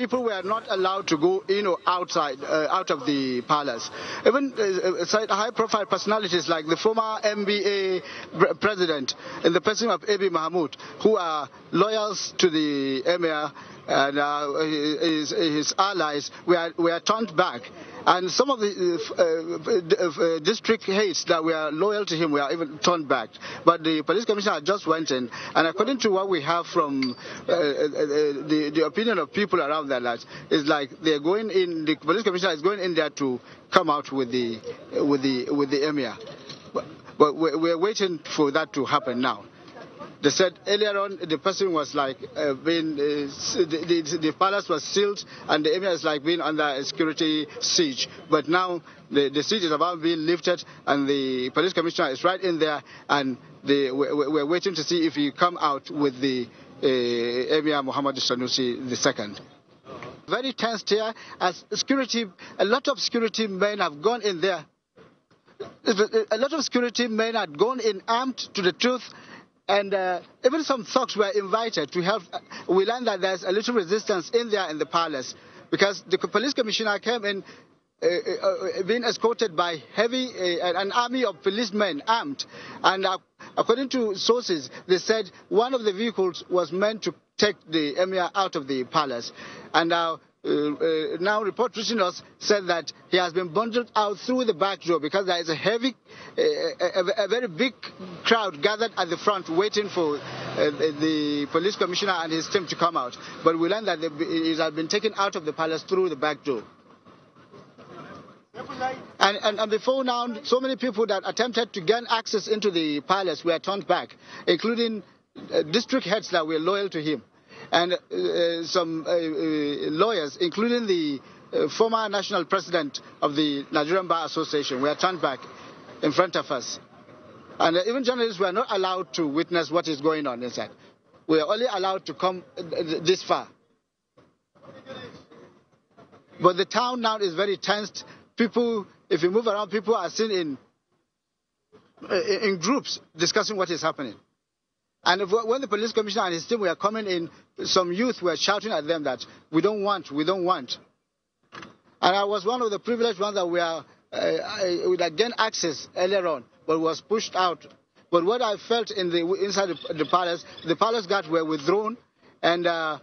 People were not allowed to go in or outside, uh, out of the palace. Even uh, uh high-profile personalities like the former NBA president and the person of AB Mahmoud, who are loyals to the emir and uh, his, his, allies, were, were turned back. And some of the uh, uh, uh, district heads that were loyal to him were even turned back. But the police commissioner just went in, and according to what we have from uh, uh, the, the opinion of people around that, that, is like they're going in. The police commissioner is going in there to come out with the with the with the emir. But we're waiting for that to happen now. They said earlier on the person was like uh, being, uh, the, the, the, palace was sealed and the emir is like being under a security siege. But now the, the siege is about being lifted and the police commissioner is right in there and the, we're waiting to see if he come out with the uh, Emir Muhammad Sanusi II. Very tense here as security, a lot of security men have gone in there. A lot of security men had gone in armed to the truth and uh, even some thugs were invited to help. We learned that there's a little resistance in there in the palace because the police commissioner came in uh, uh, uh being escorted by heavy, uh, an army of policemen armed. And uh, according to sources, they said one of the vehicles was meant to take the emir out of the palace. And uh, uh, now report us said that he has been bundled out through the back door because there is a heavy, uh, a, a, very big crowd gathered at the front waiting for uh, the police commissioner and his team to come out. But we learned that he has been taken out of the palace through the back door. And, and, and, before now, so many people that attempted to gain access into the palace were turned back, including uh, district heads that were loyal to him and uh, some uh, uh, lawyers, including the former national president of the Nigerian Bar Association, were turned back in front of us. And even journalists were not allowed to witness what is going on inside. We are only allowed to come this far. But the town now is very tensed. People, if you move around, people are seen in in groups discussing what is happening. And if, when the police commissioner and his team were coming in, some youth were shouting at them that we don't want, we don't want. And I was one of the privileged ones that were uh, gained access earlier on, but was pushed out. But what I felt in the inside the, the palace, the palace guards were withdrawn, and uh,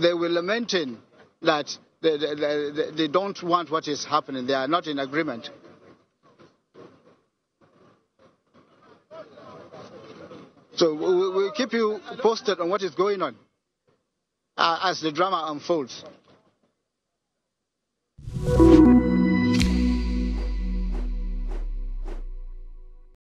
they were lamenting that they, they, they don't want what is happening. They are not in agreement. So we'll keep you posted on what is going on uh, as the drama unfolds.